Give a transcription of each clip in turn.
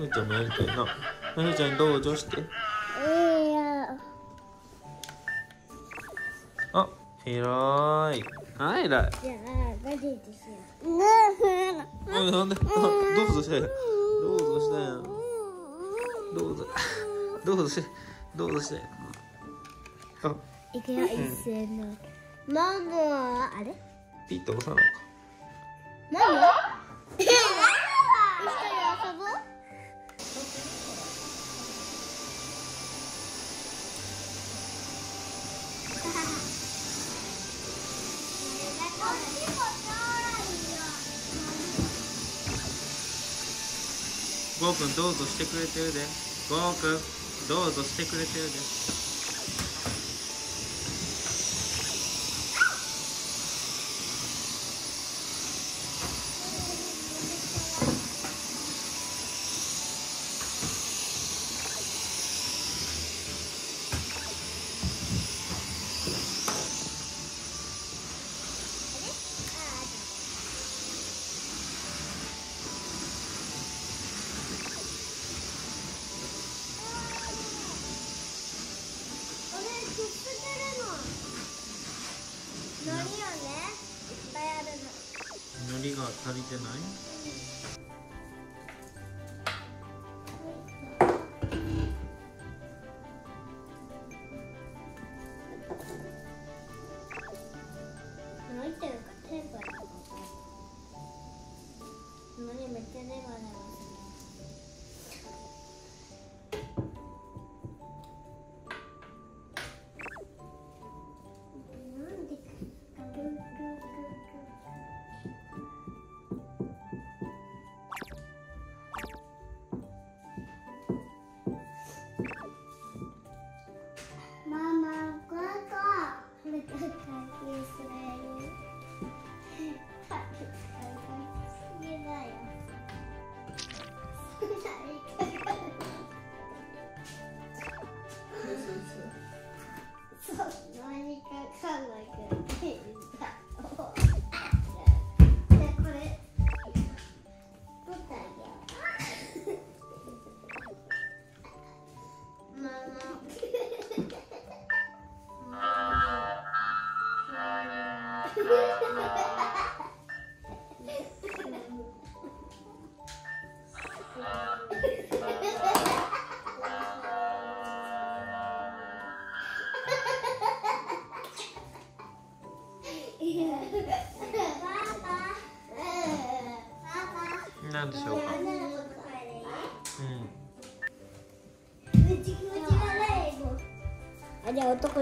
ふーちゃんもやりたいな。ふーちゃんにどうぞして。あ偉い。はい偉い。じゃあ何でしよあなんで？あどうぞして。どうぞして。どうぞ。どうぞして。どうぞして。あ。ういくよ一斉の。ママはあれ？ピッと押さないか何一ゴーくんどうぞしてくれてるで。ゴーくんどうぞしてくれてるで。が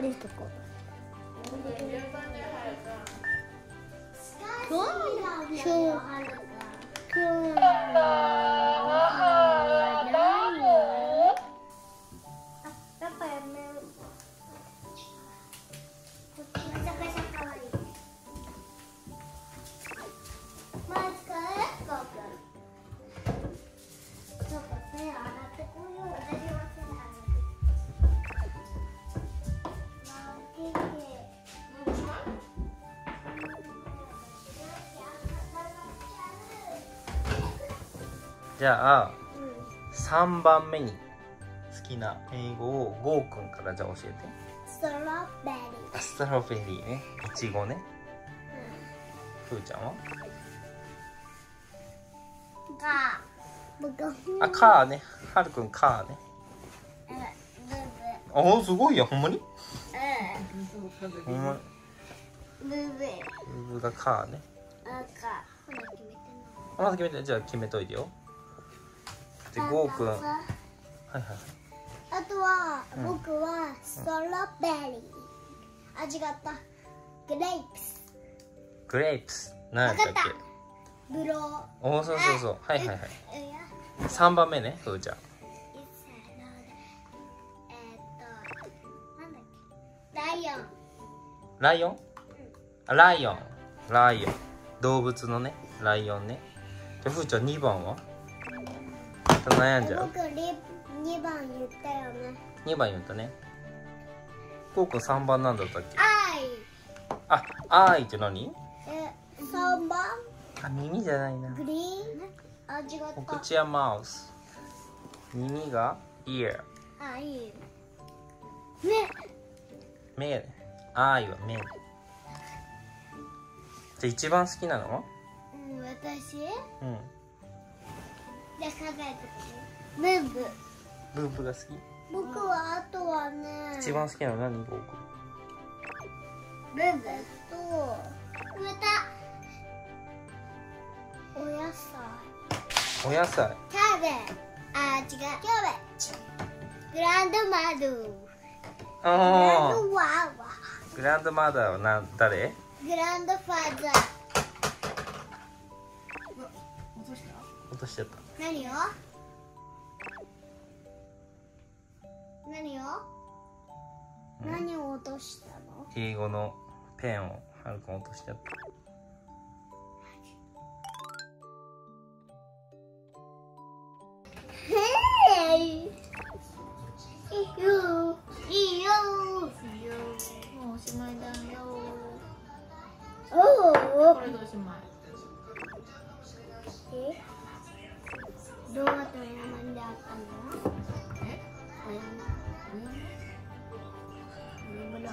う。んあじゃあじゃあうん。3番目に好きな英語をゴーくんからじゃあ教えて。ストロベリあストロベリーね。いちごね。ふーちゃんは？ーが僕あカーね。はるくんカーね。ブブ。あすごいやほんまに？ほんま？ブブ。ブブブがカーね。赤ほら決めてんのあまだ決めて。じゃあ決めといてよでゴーくん。はいはい。あとは、うん。僕はストロベリー。あ違った。グレープス。グレープス。何やっけ？ブロおおそうそうそう。はいはいはい。ーいや。3番目ねふーちゃん。ライオン。ライオン？あライオン。ライオン。動物のねライオンね。じゃあふーちゃん2番は？悩んじゃう？僕リ2番言ったよね。2番言ったね。こうくん3番なんだったっけ？ eye。ああーいって何？え3番？あ耳じゃないな。グリーン？あ違おった。口は mouth。耳がイヤーあいいね。目。あーいは目。じゃあ一番好きなのは？うん私？じゃうんあ考えてブーブブーブが好き？僕はあとはね。一番好きなの何？僕ブーブとまたお野菜。お野菜。キャベあ違う。キャベツグランドマドグランあドワーワー。グランドマザーはな誰？ーグランドファーザー。落とした？落としちゃった何を？何を？うん。何を落としたの？英語のペンをはるくん落としちゃったどうやって山であったのえお山上ブロ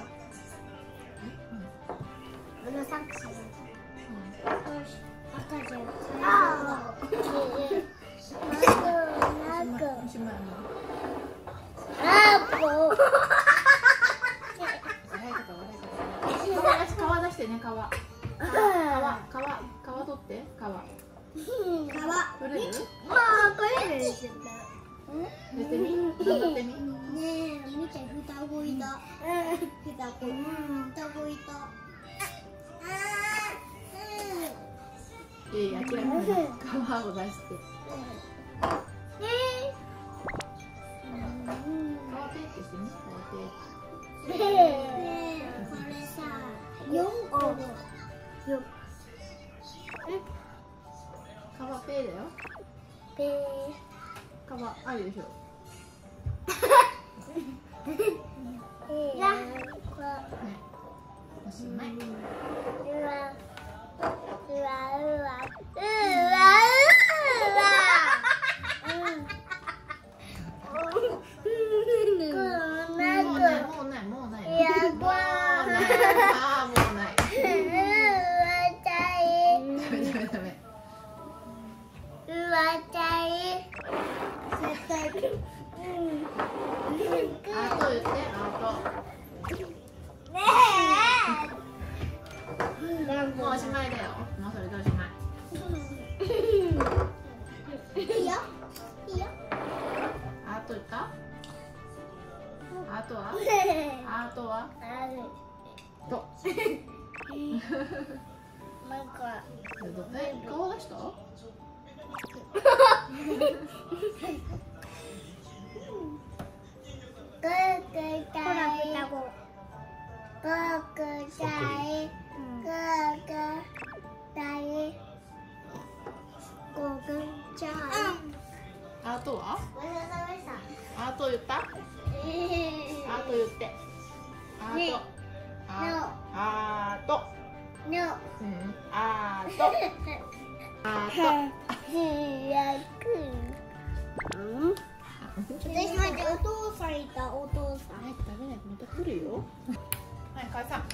ブロサンクス赤じゃんああなんかおしまいもあーぽ皮出してね皮皮皮皮取って皮皮取れるああこれですやってみ頑張ってみねえ見て双子いた双子双子いたいやいや諦めない。皮を出して。皮ペ皮アート言ってアねートもうおしまいだよもうそれでおしまいいいよいいよアート言ったアートはアートはとなんかえ顔出したグーちゃいグーグーちゃいグーグーちゃいアートは？ごちそうさまでしたアート言った？アート言ってアートアートアート No うん。アートアート私までお父さんいたお父さん。早く食べないとまた来るよはい解散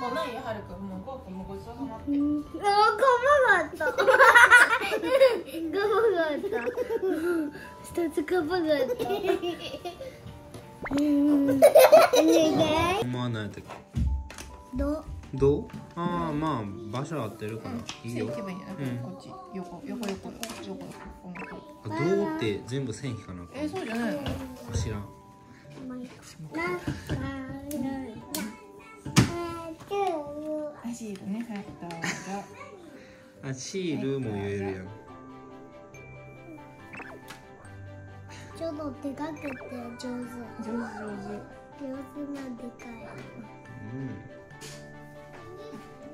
もうないよはるくん。もうゴーくんもごちそうさまって。あ、ごまがあった。ごまがあった。一つごまがあった。うん。お願い。思わないとど。どう？ああまあ場所合ってるから。いいよ。線引けばいいんじゃない、うんこっち。横。横横。横。横。横。あどうって全部線引かなえそうじゃないの？知らんアジールねはいどうぞ。あシールも言えるやんちょっと手。がけて上手。上手。上手。上手。なでかいうん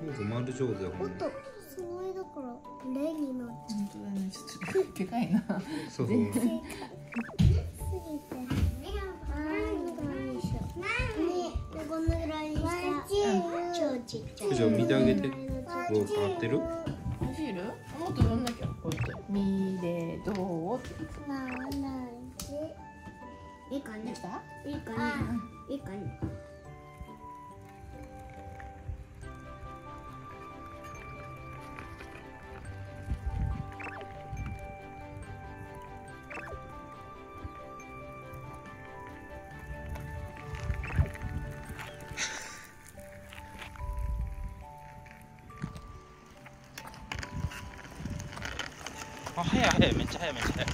なんか丸上手。だもんねおっとすごいだからレになっちゃ本当だねちょっとでかいなそううすぎてこのぐらいにした超ちっちゃい九条見てあげてどう変わってるシールもっと読んなきゃこうやって「みれどう?」ってななんでいい感じできたいい感じいいかね速いめっちゃ速いめっちゃ速い。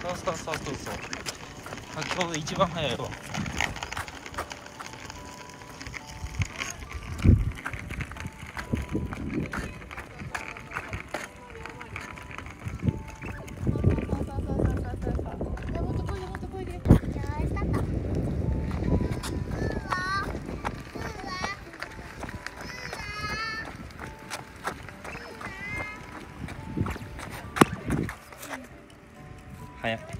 そうそうそうそうそう。今日一番速いわじゃあスタート早い